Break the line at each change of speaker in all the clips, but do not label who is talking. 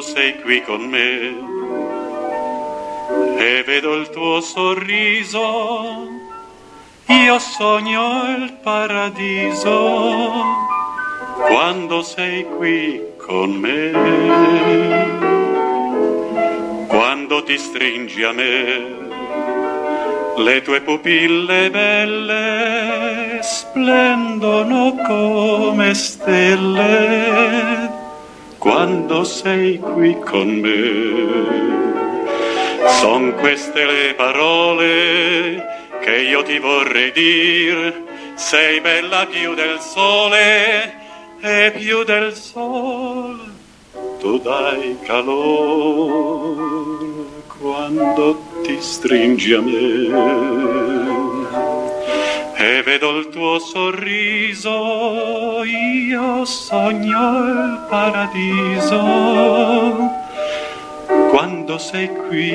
sei qui con me. E vedo il tuo sorriso, io sogno il paradiso quando sei qui con me. Quando ti stringi a me, le tue pupille belle splendono come stelle quando sei qui con me. Son queste le parole che io ti vorrei dir, sei bella più del sole e più del sole, tu dai calore quando ti stringi a me e vedo il tuo sorriso, io sogno il paradiso quando sei qui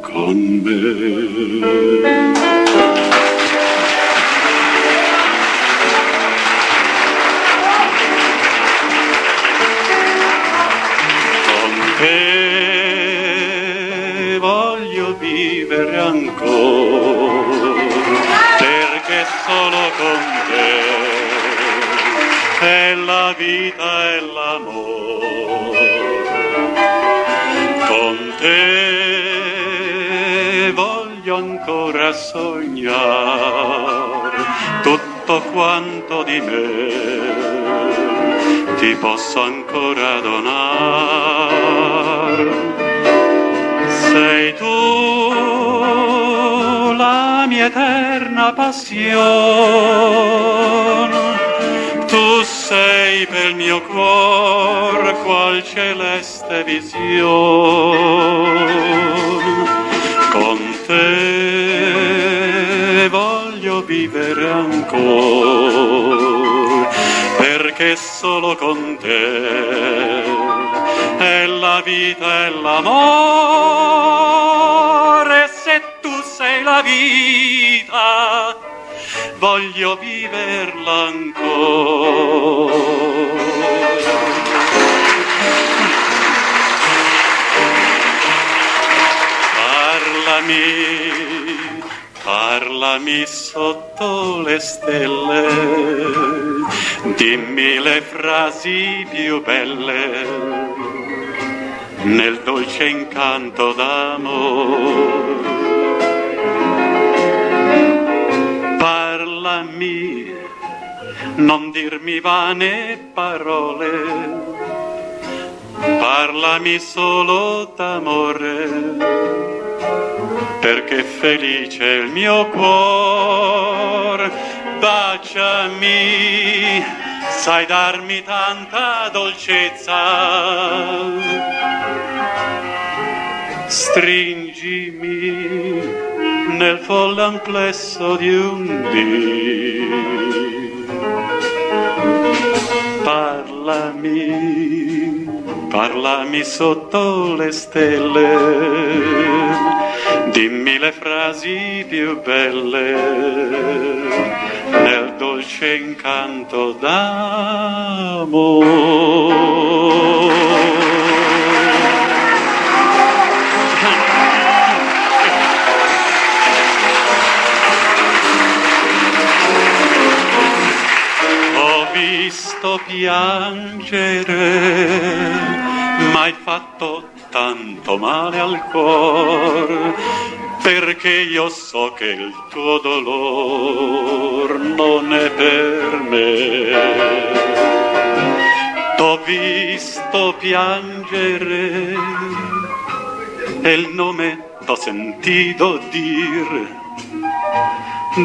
con me. vivere ancora, perché solo con te. È la vita e l'amore. Con te voglio ancora sognare tutto quanto di me. Ti posso ancora donare. Sei tu mia eterna passione, tu sei per il mio cuore qual celeste visione. Con te voglio vivere ancora, perché solo con te è la vita e l'amore, vita, voglio viverla ancora. Parlami, parlami sotto le stelle, dimmi le frasi più belle nel dolce incanto d'amore. Non dirmi vane parole, parlami solo d'amore, perché felice il mio cuore, baciami, sai darmi tanta dolcezza. Stringimi nel folle amplesso di un dì. Parlami, parlami sotto le stelle, dimmi le frasi più belle nel dolce incanto d'amore. Visto piangere, m'hai fatto tanto male al cuore, perché io so che il tuo dolore non è per me. T'ho visto piangere e il nome t'ho sentito dire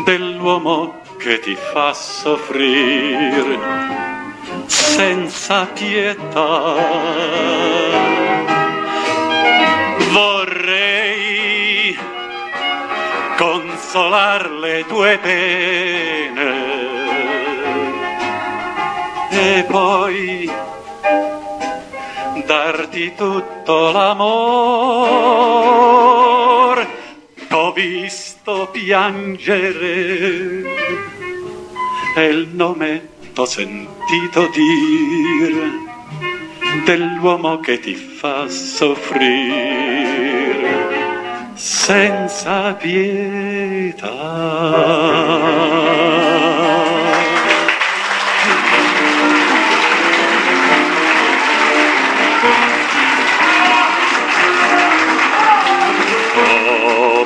dell'uomo che ti fa soffrire senza pietà. Vorrei consolar le tue pene e poi darti tutto l'amore t'ho visto piangere e il nome t'ho sentito dire dell'uomo che ti fa soffrire senza pietà.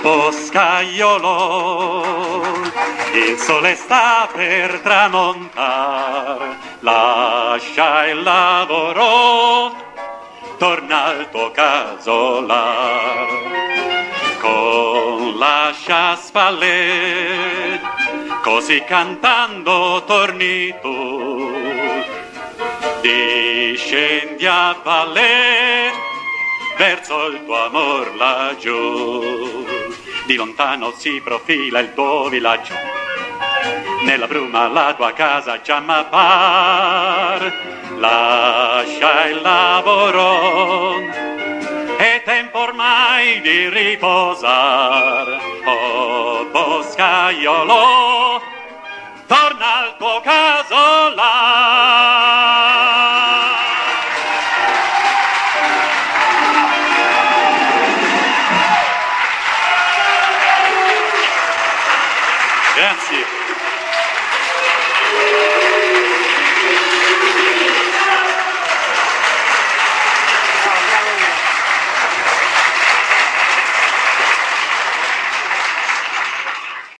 boscaiolo, il sole sta per tramontar, lascia il lavoro, torna al tuo casolar. Con lascia spalle, così cantando torni tu, discendi a valle verso il tuo amor laggiù. Di lontano si profila il tuo villaggio, nella bruma la tua casa già m'appar. Lascia il lavoro, è tempo ormai di riposar. Oh boscaiolo, torna al tuo caso là. Grazie.